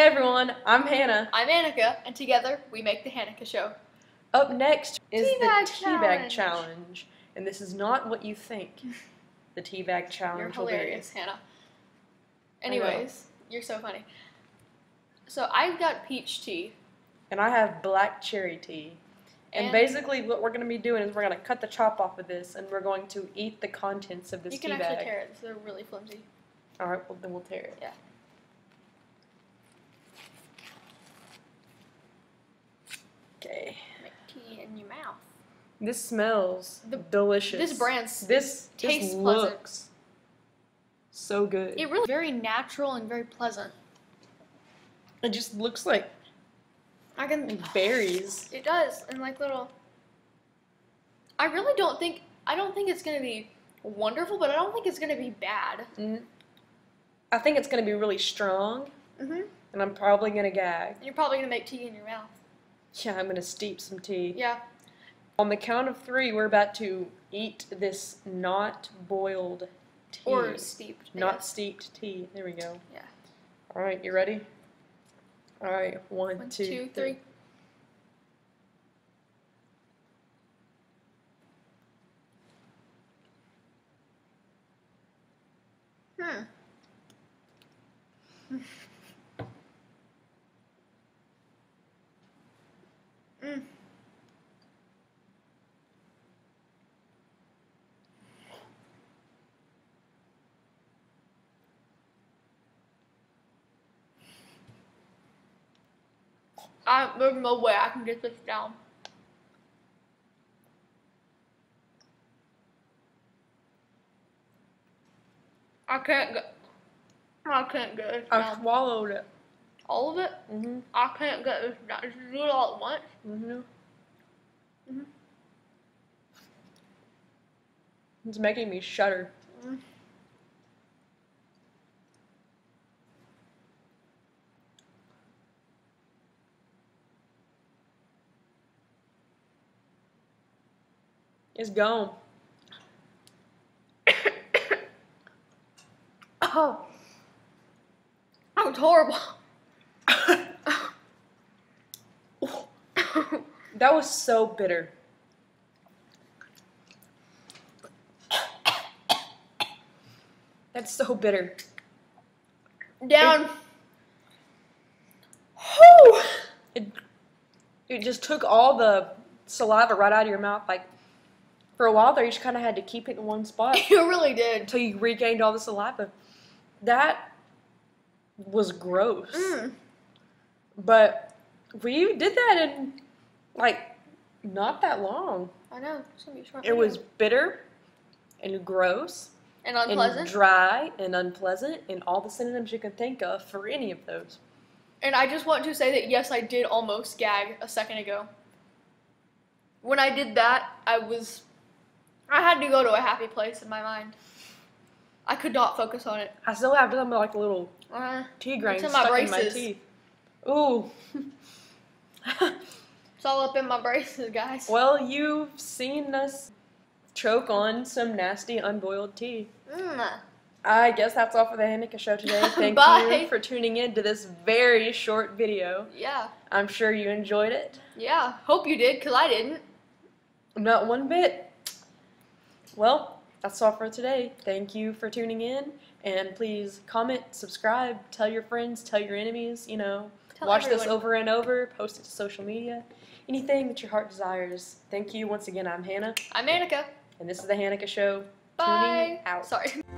Hey everyone, I'm Hannah. I'm Annika, and together we make the Hannika Show. Up next is Teabag the Teabag Challenge. Challenge. And this is not what you think the Teabag Challenge You're will be. hilarious, Hannah. Anyways, you're so funny. So I've got peach tea. And I have black cherry tea. And, And- basically what we're going to be doing is we're going to cut the chop off of this and we're going to eat the contents of this you can tea actually bag. tear it. They're really flimsy. Alright, well then we'll tear it. Yeah. Make tea in your mouth. This smells The- delicious. this brand's- this tastes looks so good. It really very natural and very pleasant. It just looks like I can. berries. It does, and like little. I really don't think. I don't think it's gonna be wonderful, but I don't think it's gonna be bad. Mm. I think it's gonna be really strong, Mhm. and I'm probably gonna gag. You're probably gonna make tea in your mouth. Yeah, I'm gonna steep some tea. Yeah. On the count of three, we're about to eat this not boiled tea. Or steeped. Not steeped tea. There we go. Yeah. All right, you ready? All right, one, One, two, two, three. three. Hmm. Mm. I, there's no way I can get this down. I can't get. I can't get this I down. swallowed it. All of it. Mhm. I can't get this down. Just do it all at once. Mhm. Mhm. It's making me shudder. Mm. It's gone. Oh, that was horrible. That was so bitter. That's so bitter. Down. Whew. It, it just took all the saliva right out of your mouth. Like, for a while there, you just kind of had to keep it in one spot You really did. until you regained all the saliva. That was gross. Mm. But we did that in, like, not that long. I know. It's gonna be short. It was bitter and gross and and unpleasant. dry and unpleasant and all the synonyms you can think of for any of those. And I just want to say that yes, I did almost gag a second ago. When I did that, I was. I had to go to a happy place in my mind. I could not focus on it. I still have some like little Uh, tea grains in my stuck in my teeth. Ooh. it's all up in my braces, guys. well, you've seen us choke on some nasty unboiled tea. Mm. I guess that's all for the Hannika show today. Thank you for tuning in to this very short video. Yeah, I'm sure you enjoyed it. yeah. Hope you did, cause I didn't. Not one bit. Well, that's all for today. Thank you for tuning in. And please comment, subscribe, tell your friends, tell your enemies, you know, Tell watch this over and over, post it to social media, anything that your heart desires. Thank you once again. I'm Hannah, I'm Annika. and this is the Hannika Show. Bye. Tuning out. Sorry.